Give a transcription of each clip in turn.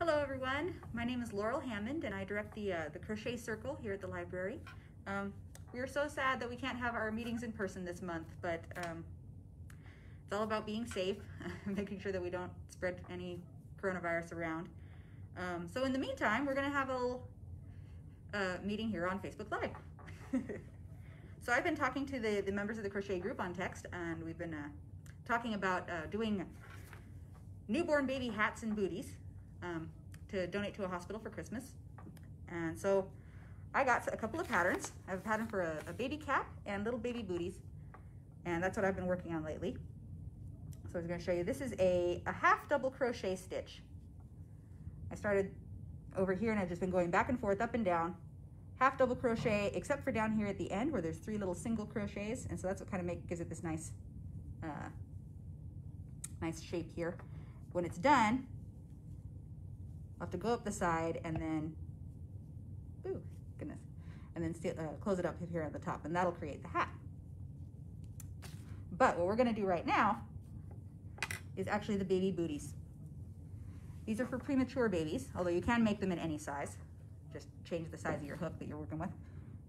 Hello everyone, my name is Laurel Hammond and I direct the, uh, the Crochet Circle here at the library. Um, we are so sad that we can't have our meetings in person this month, but um, it's all about being safe, making sure that we don't spread any coronavirus around. Um, so in the meantime, we're gonna have a little uh, meeting here on Facebook Live. so I've been talking to the, the members of the crochet group on text and we've been uh, talking about uh, doing newborn baby hats and booties um, to donate to a hospital for Christmas. And so I got a couple of patterns. I have a pattern for a, a baby cap and little baby booties. And that's what I've been working on lately. So I was gonna show you, this is a, a half double crochet stitch. I started over here and I've just been going back and forth, up and down, half double crochet, except for down here at the end where there's three little single crochets. And so that's what kind of make, gives it this nice, uh, nice shape here. When it's done, I'll have to go up the side and then, ooh, goodness, and then uh, close it up here at the top and that'll create the hat. But what we're gonna do right now is actually the baby booties. These are for premature babies, although you can make them in any size. Just change the size of your hook that you're working with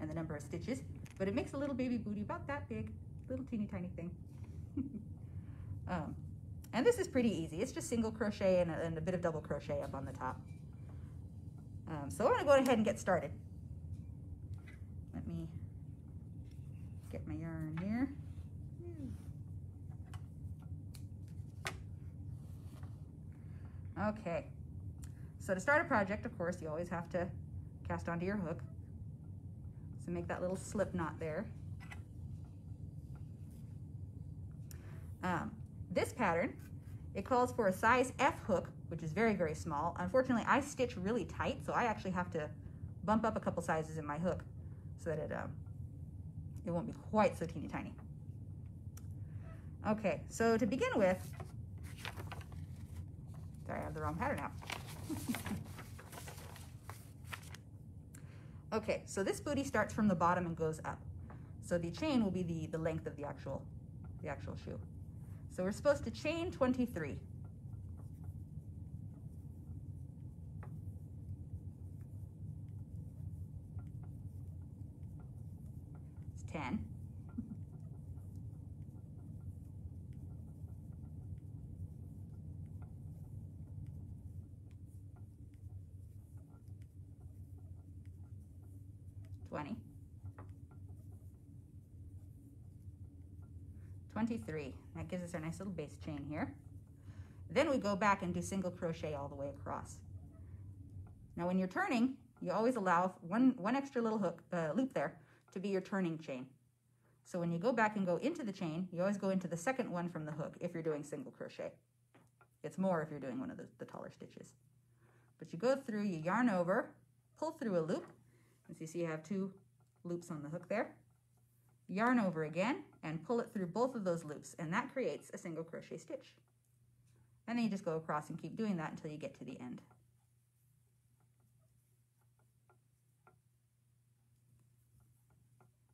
and the number of stitches. But it makes a little baby booty about that big, little teeny tiny thing. um, and this is pretty easy. It's just single crochet and a, and a bit of double crochet up on the top. Um, so I'm gonna go ahead and get started. Let me get my yarn here. Okay, so to start a project, of course, you always have to cast onto your hook. So make that little slip knot there. Um, pattern, it calls for a size F hook, which is very, very small. Unfortunately, I stitch really tight, so I actually have to bump up a couple sizes in my hook so that it, um, it won't be quite so teeny tiny. Okay, so to begin with, sorry, I have the wrong pattern out. okay, so this booty starts from the bottom and goes up. So the chain will be the, the length of the actual, the actual shoe. So we're supposed to chain 23. It's 10. 23. That gives us our nice little base chain here. Then we go back and do single crochet all the way across. Now when you're turning, you always allow one, one extra little hook uh, loop there to be your turning chain. So when you go back and go into the chain, you always go into the second one from the hook if you're doing single crochet. It's more if you're doing one of the, the taller stitches. But you go through, you yarn over, pull through a loop, and you see you have two loops on the hook there yarn over again and pull it through both of those loops and that creates a single crochet stitch. And then you just go across and keep doing that until you get to the end.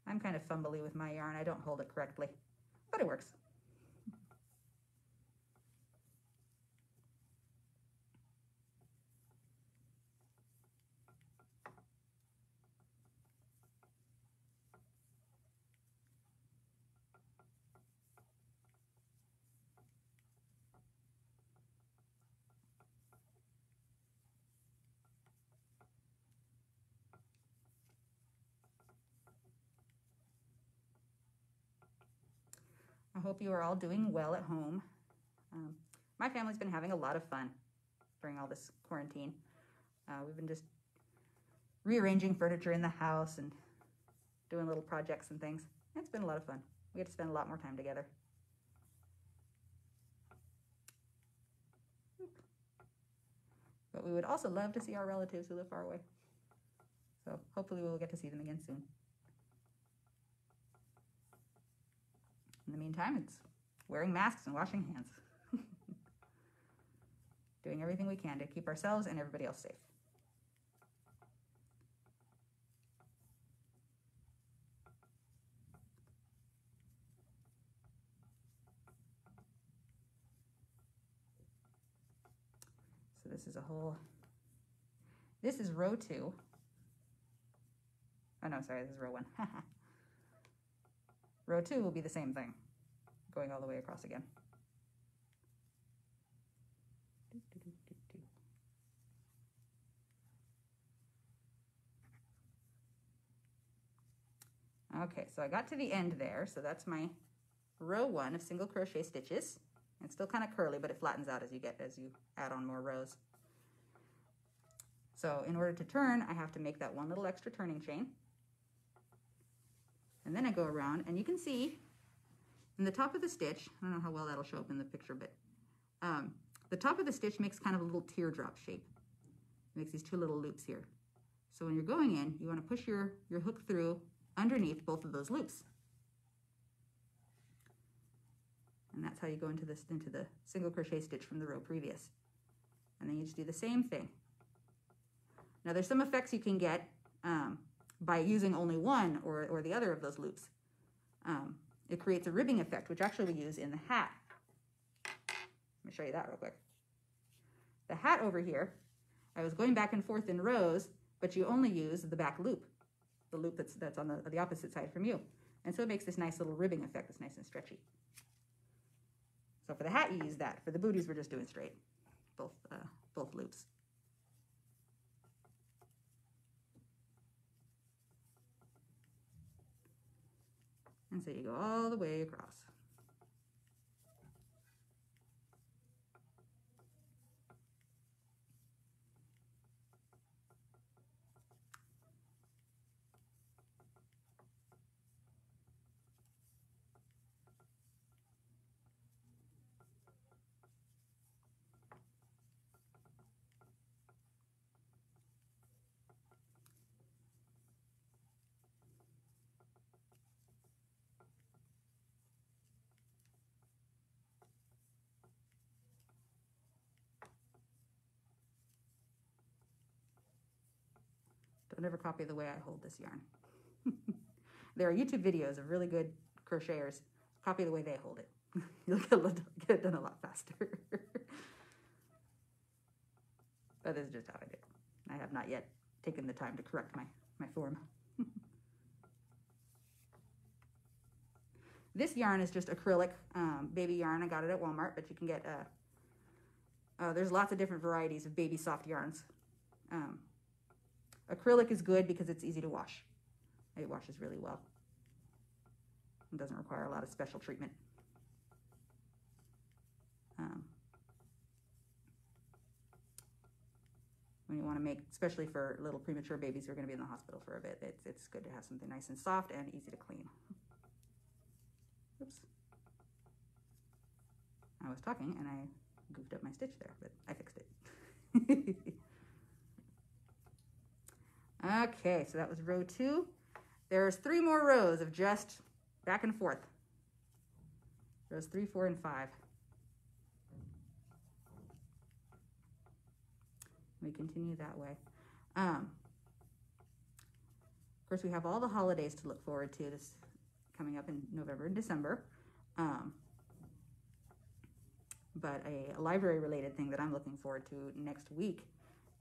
I'm kind of fumbly with my yarn. I don't hold it correctly, but it works. Hope you are all doing well at home. Um, my family's been having a lot of fun during all this quarantine. Uh, we've been just rearranging furniture in the house and doing little projects and things. It's been a lot of fun. We get to spend a lot more time together. But we would also love to see our relatives who live far away. So hopefully we will get to see them again soon. In the meantime, it's wearing masks and washing hands. Doing everything we can to keep ourselves and everybody else safe. So this is a whole This is row two. Oh no, sorry, this is row one. row two will be the same thing, going all the way across again. Okay, so I got to the end there, so that's my row one of single crochet stitches. It's still kind of curly, but it flattens out as you get as you add on more rows. So in order to turn, I have to make that one little extra turning chain. And then I go around and you can see in the top of the stitch, I don't know how well that'll show up in the picture, but um, the top of the stitch makes kind of a little teardrop shape. It makes these two little loops here. So when you're going in, you want to push your, your hook through underneath both of those loops. And that's how you go into this into the single crochet stitch from the row previous. And then you just do the same thing. Now there's some effects you can get um, by using only one or, or the other of those loops. Um, it creates a ribbing effect, which actually we use in the hat. Let me show you that real quick. The hat over here, I was going back and forth in rows, but you only use the back loop, the loop that's, that's on the, the opposite side from you. And so it makes this nice little ribbing effect that's nice and stretchy. So for the hat, you use that. For the booties, we're just doing straight, both, uh, both loops. And so you go all the way across. Don't ever copy the way I hold this yarn. there are YouTube videos of really good crocheters. Copy the way they hold it. You'll get it done a lot faster. but this is just how I do it. I have not yet taken the time to correct my, my form. this yarn is just acrylic um, baby yarn. I got it at Walmart, but you can get, uh, uh, there's lots of different varieties of baby soft yarns. Um, Acrylic is good because it's easy to wash. It washes really well. It doesn't require a lot of special treatment. Um, when you want to make, especially for little premature babies who are going to be in the hospital for a bit, it's, it's good to have something nice and soft and easy to clean. Oops. I was talking and I goofed up my stitch there, but I fixed it. Okay, so that was row two. There's three more rows of just back and forth. Rows three, four, and five. We continue that way. Um, of course, we have all the holidays to look forward to this coming up in November and December. Um, but a, a library related thing that I'm looking forward to next week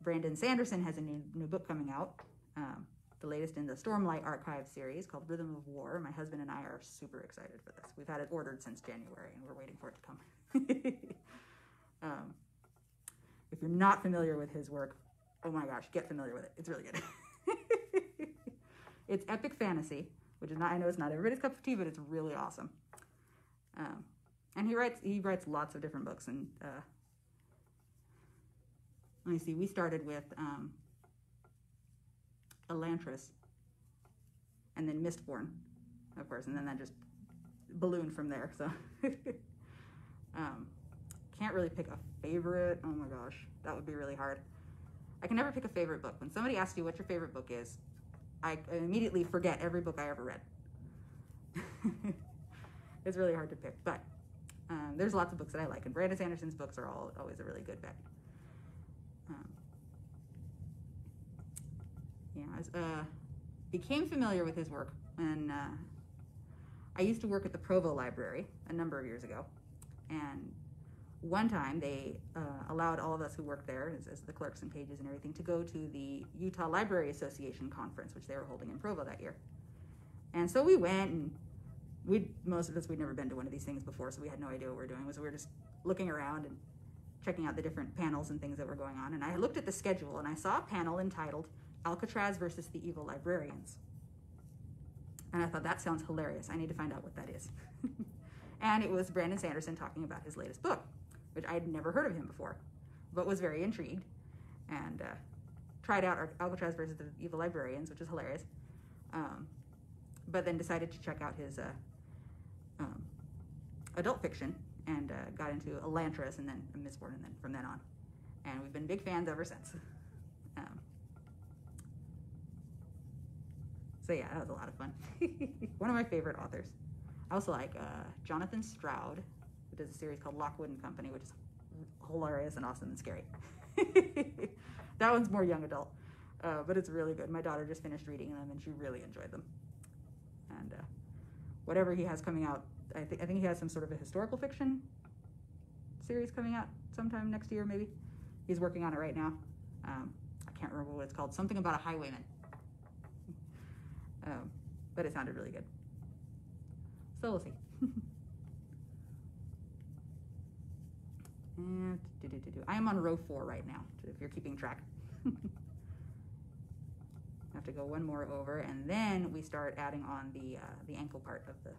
Brandon Sanderson has a new, new book coming out, um, the latest in the Stormlight Archive series called Rhythm of War. My husband and I are super excited for this. We've had it ordered since January and we're waiting for it to come. um, if you're not familiar with his work, oh my gosh, get familiar with it. It's really good. it's epic fantasy, which is not, I know it's not everybody's cup of tea, but it's really awesome. Um, and he writes, he writes lots of different books and, uh, let me see, we started with um, Elantris and then Mistborn, of course, and then that just ballooned from there. So um, can't really pick a favorite. Oh my gosh, that would be really hard. I can never pick a favorite book. When somebody asks you what your favorite book is, I immediately forget every book I ever read. it's really hard to pick, but um, there's lots of books that I like, and Brandon Sanderson's books are all always a really good bet. Um, yeah, I was, uh, became familiar with his work and uh, I used to work at the Provo Library a number of years ago. And one time they uh, allowed all of us who worked there, as, as, the clerks and pages and everything, to go to the Utah Library Association conference, which they were holding in Provo that year. And so we went, and we most of us we'd never been to one of these things before, so we had no idea what we were doing. So we were just looking around and checking out the different panels and things that were going on. And I looked at the schedule, and I saw a panel entitled "Alcatraz versus the Evil Librarians." And I thought that sounds hilarious. I need to find out what that is. and it was Brandon Sanderson talking about his latest book which I had never heard of him before, but was very intrigued and uh, tried out Alcatraz versus the Evil Librarians, which is hilarious. Um, but then decided to check out his uh, um, adult fiction and uh, got into Elantris and then Mistborn and then from then on. And we've been big fans ever since. Um, so yeah, that was a lot of fun. One of my favorite authors. I also like uh, Jonathan Stroud, who does a series called Lockwood and Company, which is hilarious and awesome and scary. that one's more young adult, uh, but it's really good. My daughter just finished reading them and she really enjoyed them. And uh, whatever he has coming out, I, th- I think he has some sort of a historical fiction series coming out sometime next year, maybe. He's working on it right now. Um, I can't remember what it's called. Something about a highwayman. Sounded really good. So we'll see. And do, do, do, do. I am on row four right now, if you're keeping track. I have to go one more over, and then we start adding on the uh, the ankle part of the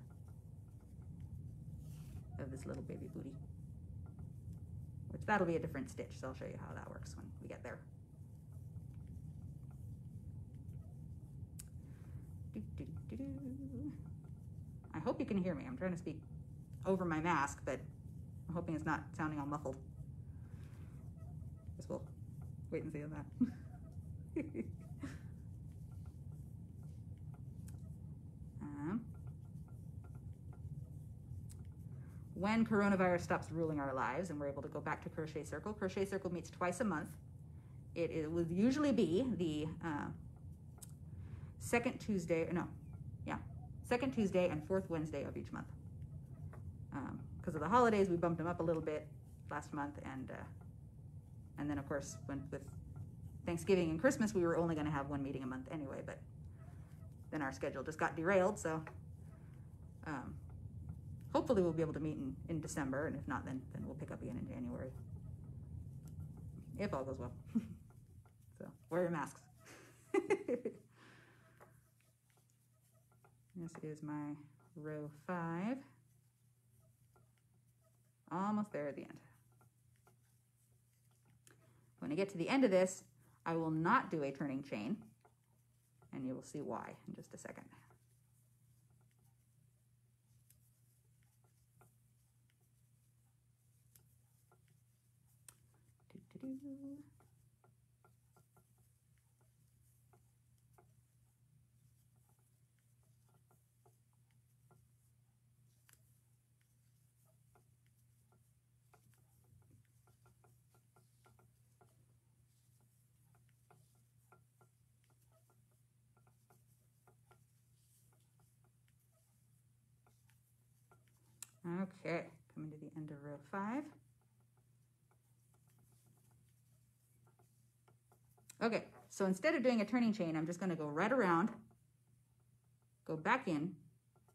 of this little baby booty. Which that'll be a different stitch, so I'll show you how that works when we get there. I hope you can hear me. I'm trying to speak over my mask, but I'm hoping it's not sounding all muffled. Guess we'll wait and see on that. um, when coronavirus stops ruling our lives and we're able to go back to Crochet Circle, Crochet Circle meets twice a month. It, it would usually be the uh, second Tuesday, no, second Tuesday and fourth Wednesday of each month. Um, because of the holidays, we bumped them up a little bit last month, and uh, and then of course when with Thanksgiving and Christmas, we were only going to have one meeting a month anyway. But then our schedule just got derailed, so um, hopefully we'll be able to meet in, in December, and if not, then then we'll pick up again in January, if all goes well. so wear your masks. this is my row five. Almost there at the end. When I get to the end of this, I will not do a turning chain, and you will see why in just a second. Okay, coming to the end of row five. Okay, so instead of doing a turning chain, I'm just going to go right around, go back in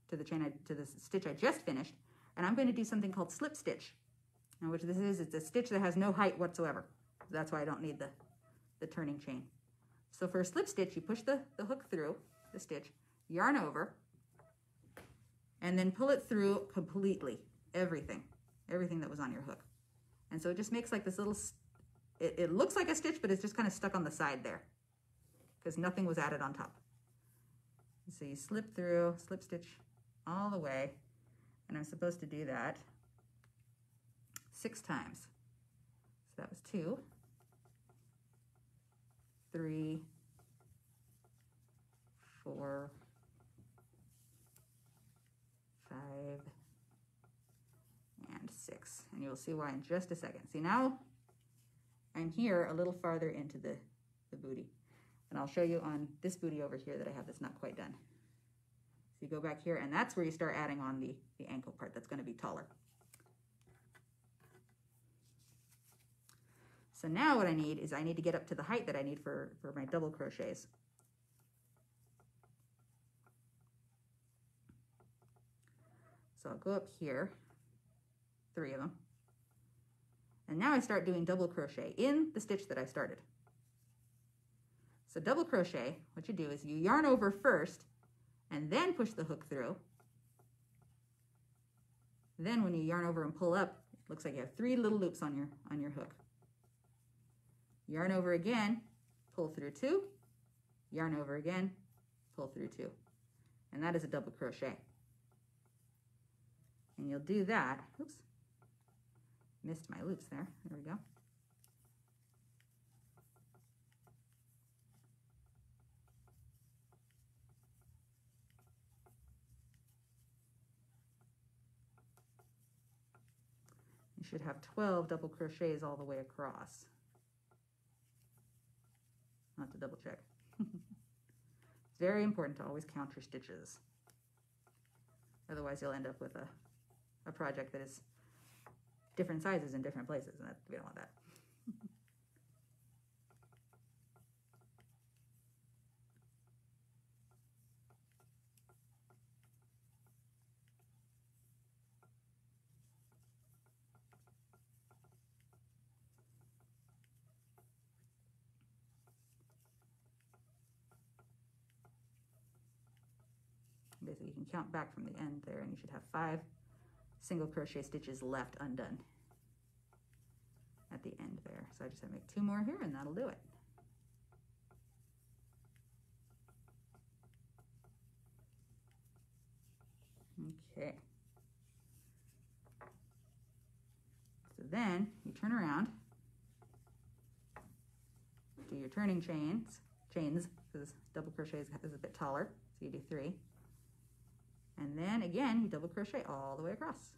to the chain I, to the stitch I just finished, and I'm going to do something called slip stitch. Now, which this is, it's a stitch that has no height whatsoever. That's why I don't need the, the turning chain. So for a slip stitch, you push the, the hook through the stitch, yarn over, and then pull it through completely, everything, everything that was on your hook. And so it just makes like this little, it, it looks like a stitch, but it's just kind of stuck on the side there because nothing was added on top. So you slip through, slip stitch all the way, and I'm supposed to do that six times. So that was two, three, four, five, and six. And you'll see why in just a second. See now I'm here a little farther into the, the booty. And I'll show you on this booty over here that I have that's not quite done. So you go back here and that's where you start adding on the, the ankle part that's gonna be taller. So now what I need is I need to get up to the height that I need for, for my double crochets. So I'll go up here, three of them. And now I start doing double crochet in the stitch that I started. So double crochet, what you do is you yarn over first and then push the hook through. Then when you yarn over and pull up, it looks like you have three little loops on your, on your hook. Yarn over again, pull through two, yarn over again, pull through two. And that is a double crochet. And you'll do that, oops, missed my loops there, there we go. You should have 12 double crochets all the way across. Not to double check. it's very important to always count your stitches. Otherwise you'll end up with a, a project that is different sizes in different places and that, we don't want that. basically you can count back from the end there and you should have five single crochet stitches left undone at the end there. So I just have to make two more here and that'll do it. Okay. So then you turn around, do your turning chains, chains, because double crochet is, is a bit taller, so you do three. And then again, you double crochet all the way across.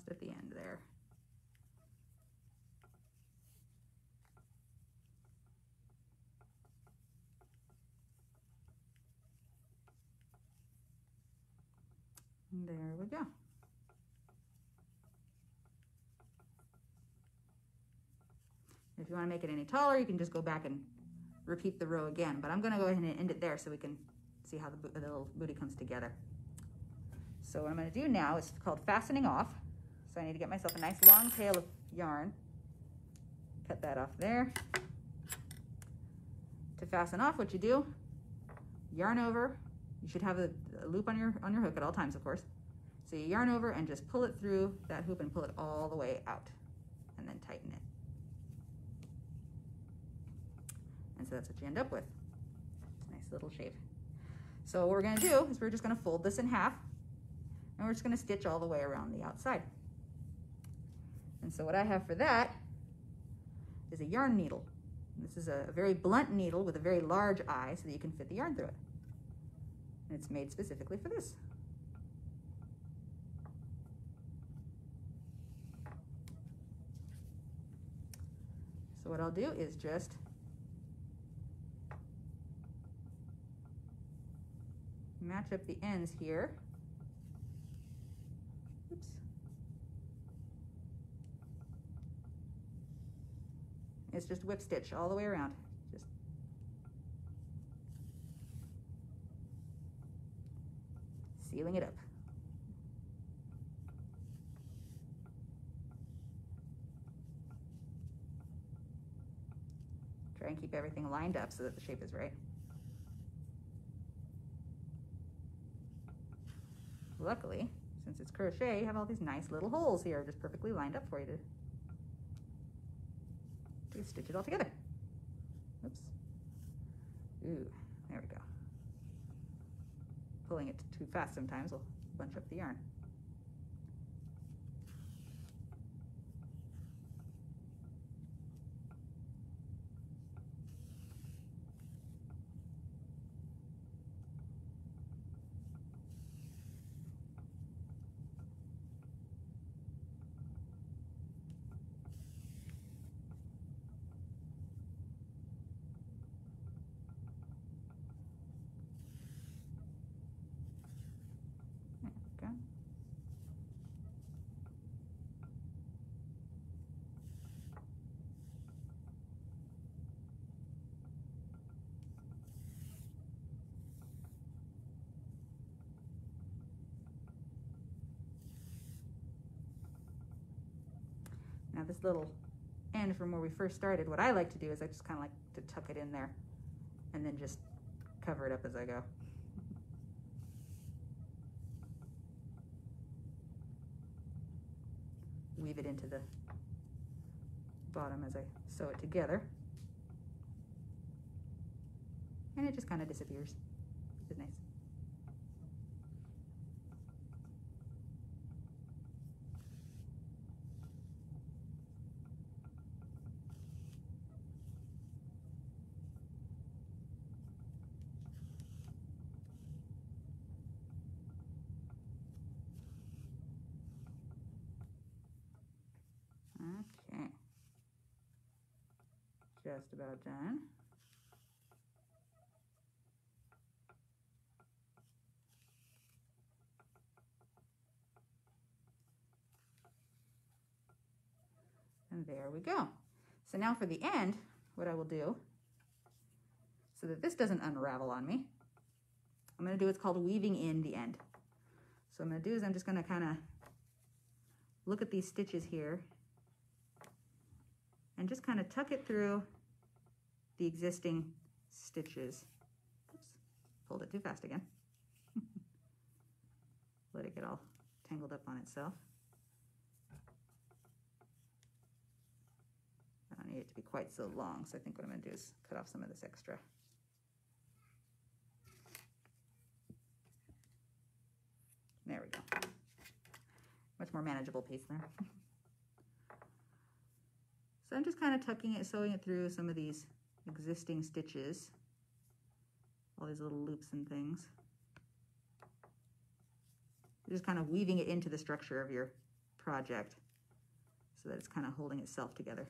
Almost at the end there. there we go. If you want to make it any taller, you can just go back and repeat the row again. But I'm going to go ahead and end it there so we can see how the, the little booty comes together. So what I'm going to do now is called fastening off. So I need to get myself a nice long tail of yarn. Cut that off there. To fasten off, what you do, yarn over. You should have a, a loop on your, on your hook at all times, of course. So you yarn over and just pull it through that hoop and pull it all the way out and then tighten it. And so that's what you end up with. Nice little shape. So what we're gonna do is we're just gonna fold this in half and we're just gonna stitch all the way around the outside. And so what I have for that is a yarn needle. This is a, very blunt needle with a very large eye so that you can fit the yarn through it. And it's made specifically for this. So what I'll do is just match up the ends here It's just whip stitch all the way around. Just sealing it up. Try and keep everything lined up so that the shape is right. Luckily, since it's crochet, you have all these nice little holes here just perfectly lined up for you to, to stitch it all together. Oops. Ooh, there we go. Pulling it too fast sometimes will bunch up the yarn. Now this little end from where we first started, what I like to do is I just kind of like to tuck it in there and then just cover it up as I go. Weave it into the bottom as I sew it together. And it just kind of disappears, which is nice. Okay. Just about done. And there we go. So now for the end, what I will do, so that this doesn't unravel on me, I'm going to do what's called weaving in the end. So I'm to do is I'm just going to kind of look at these stitches here and just kind of tuck it through the existing stitches. Oops, pulled it too fast again. Let it get all tangled up on itself. I don't need it to be quite so long, so I think what I'm going to do is cut off some of this extra. There we go. Much more manageable piece there. So I'm just kind of tucking it, sewing it through some of these existing stitches, all these little loops and things. You're just kind of weaving it into the structure of your project so that it's kind of holding itself together.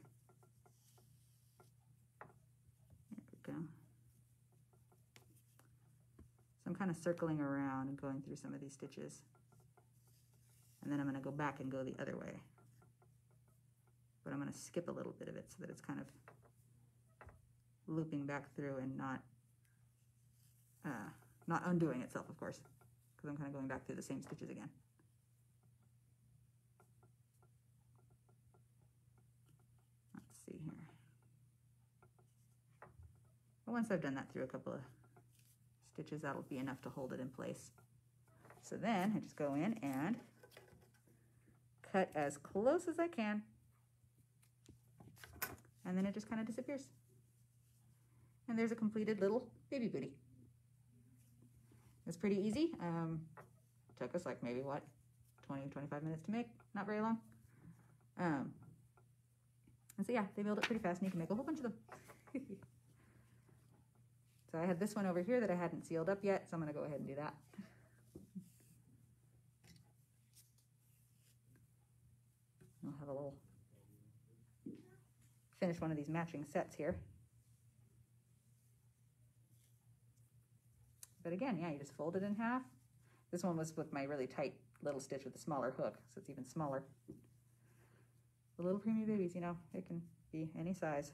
There we go. So I'm kind of circling around and going through some of these stitches. And then I'm going to go back and go the other way but I'm going to skip a little bit of it so that it's kind of looping back through and not uh, not undoing itself, of course, because I'm kind of going back through the same stitches again. Let's see here. But once I've done that through a couple of stitches, that'll be enough to hold it in place. So then I just go in and cut as close as I can and then it just kind of disappears. And there's a completed little baby booty. It's pretty easy. Um, took us like maybe what, 20, 25 minutes to make, not very long. Um, and so yeah, they build it pretty fast and you can make a whole bunch of them. so I had this one over here that I hadn't sealed up yet, so I'm gonna go ahead and do that. I'll have a little finish one of these matching sets here. But again, yeah, you just fold it in half. This one was with my really tight little stitch with a smaller hook, so it's even smaller. The little preemie babies, you know, they can be any size.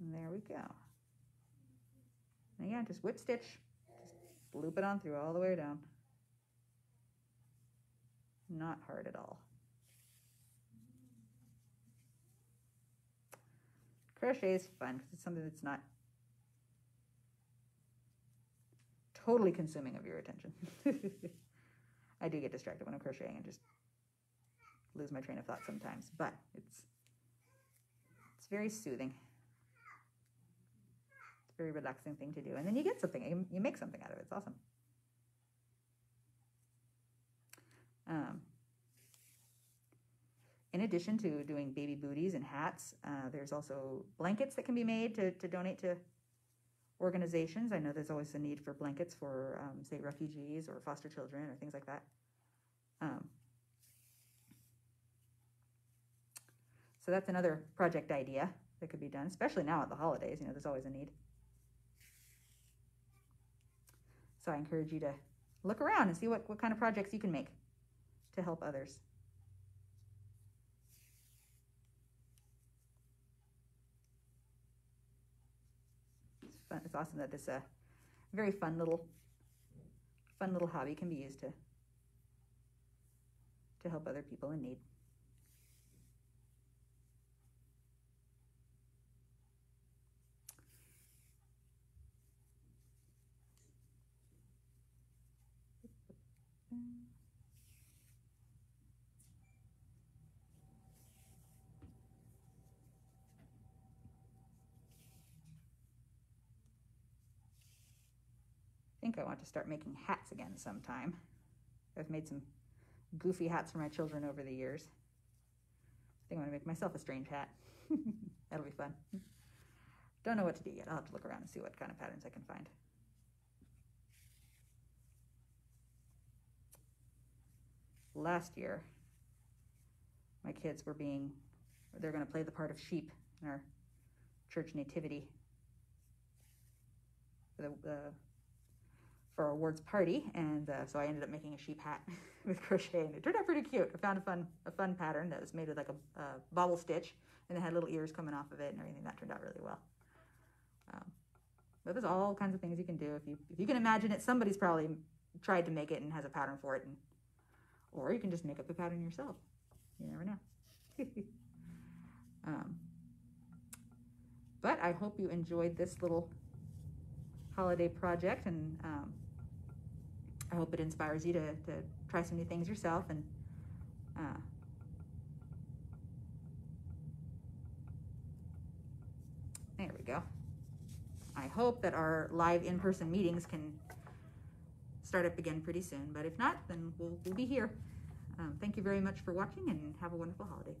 And there we go. And again, just whip stitch, just loop it on through all the way down. Not hard at all. Crochet is fun because it's something that's not totally consuming of your attention. I do get distracted when I'm crocheting and just lose my train of thought sometimes, but it's it's very soothing. It's a very relaxing thing to do. And then you get something, you, you make something out of it. It's awesome. Um, in addition to doing baby booties and hats, uh, there's also blankets that can be made to, to donate to organizations. I know there's always a need for blankets for, um, say, refugees or foster children or things like that. Um, so that's another project idea that could be done, especially now at the holidays. You know, there's always a need. So I encourage you to look around and see what, what kind of projects you can make to help others. Fun. It's awesome that this uh, very fun little fun little hobby can be used to to help other people in need. Think I want to start making hats again sometime. I've made some goofy hats for my children over the years. I think I'm gonna make myself a strange hat. That'll be fun. Don't know what to do yet. I'll have to look around and see what kind of patterns I can find. Last year, my kids were being, they're gonna play the part of sheep in our church nativity. The, the for our awards party, and uh, so I ended up making a sheep hat with crochet, and it turned out pretty cute. I found a fun a fun pattern that was made with like a, a bobble stitch, and it had little ears coming off of it and everything. That turned out really well. Um, but there's all kinds of things you can do if you if you can imagine it. Somebody's probably tried to make it and has a pattern for it, and or you can just make up a pattern yourself. You never know. um, but I hope you enjoyed this little holiday project and um, I hope it inspires you to, to try some new things yourself and uh, there we go. I hope that our live in-person meetings can start up again pretty soon, but if not, then we'll, we'll be here. Um, thank you very much for watching and have a wonderful holiday.